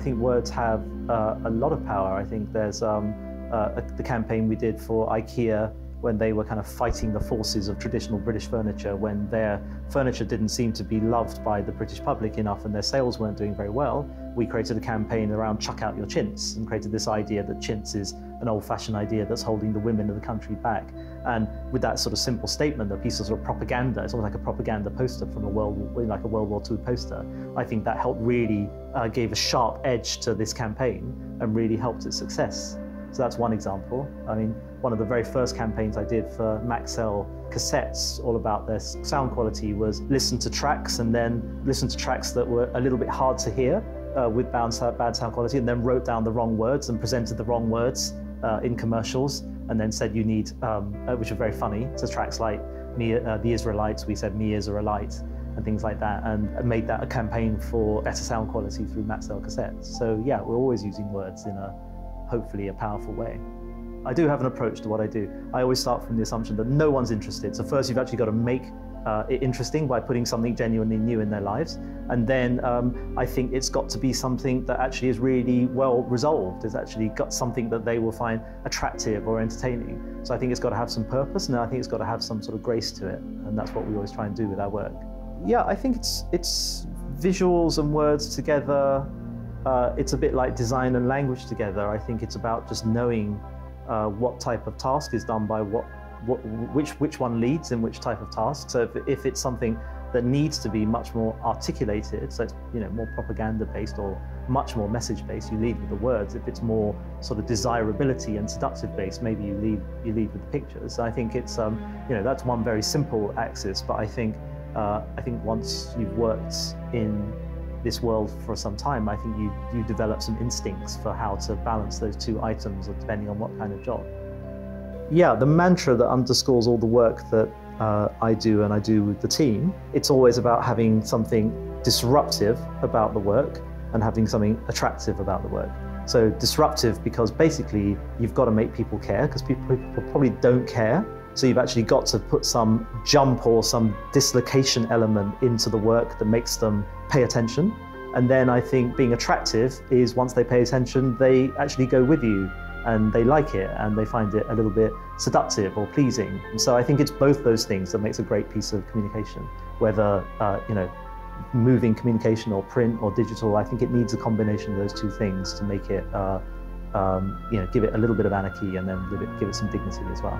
I think words have uh, a lot of power. I think there's um, uh, the campaign we did for IKEA when they were kind of fighting the forces of traditional British furniture, when their furniture didn't seem to be loved by the British public enough and their sales weren't doing very well, we created a campaign around chuck out your chintz and created this idea that chintz is an old-fashioned idea that's holding the women of the country back. And with that sort of simple statement, a piece of sort of propaganda, it's almost like a propaganda poster from a world, like a World War II poster. I think that helped really uh, gave a sharp edge to this campaign and really helped its success. So that's one example. I mean, one of the very first campaigns I did for Maxell cassettes, all about their sound quality, was listen to tracks and then listen to tracks that were a little bit hard to hear uh, with bad sound quality, and then wrote down the wrong words and presented the wrong words uh, in commercials, and then said you need, um, uh, which are very funny, to tracks like me, uh, the Israelites, we said me Israelite, and things like that, and made that a campaign for better sound quality through Maxell cassettes. So yeah, we're always using words in a hopefully a powerful way. I do have an approach to what I do. I always start from the assumption that no one's interested. So first you've actually got to make uh, it interesting by putting something genuinely new in their lives. And then um, I think it's got to be something that actually is really well resolved. It's actually got something that they will find attractive or entertaining. So I think it's got to have some purpose and I think it's got to have some sort of grace to it. And that's what we always try and do with our work. Yeah, I think it's, it's visuals and words together uh, it's a bit like design and language together. I think it's about just knowing uh, what type of task is done by what, what, which, which one leads in which type of task. So if, if it's something that needs to be much more articulated, so it's you know more propaganda based or much more message based, you lead with the words. If it's more sort of desirability and seductive based, maybe you lead you lead with the pictures. I think it's um, you know that's one very simple axis, but I think uh, I think once you've worked in this world for some time, I think you, you develop some instincts for how to balance those two items depending on what kind of job. Yeah, the mantra that underscores all the work that uh, I do and I do with the team, it's always about having something disruptive about the work and having something attractive about the work. So disruptive because basically you've got to make people care because people, people probably don't care so you've actually got to put some jump or some dislocation element into the work that makes them pay attention. And then I think being attractive is once they pay attention, they actually go with you and they like it and they find it a little bit seductive or pleasing. And so I think it's both those things that makes a great piece of communication, whether, uh, you know, moving communication or print or digital, I think it needs a combination of those two things to make it, uh, um, you know, give it a little bit of anarchy and then give it, give it some dignity as well.